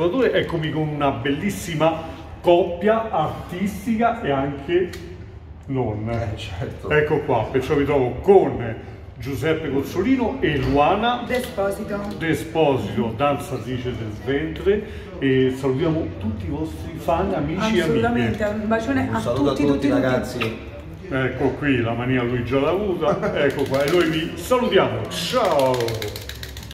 Salvatore, eccomi con una bellissima coppia artistica e anche non. Eh, certo. Ecco qua, perciò vi trovo con Giuseppe Cozzolino e Luana Desposito. Desposito, danzatrice del ventre e salutiamo tutti i vostri fan, amici e amiche. Assolutamente, un bacione Un a saluto tutti, a tutti, tutti, tutti. ragazzi. Ecco qui, la mania lui già l'ha avuta, ecco qua, e noi vi salutiamo, ciao!